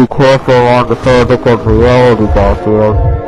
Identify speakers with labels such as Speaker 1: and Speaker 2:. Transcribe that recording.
Speaker 1: Be careful on the surgical reality, Garfield.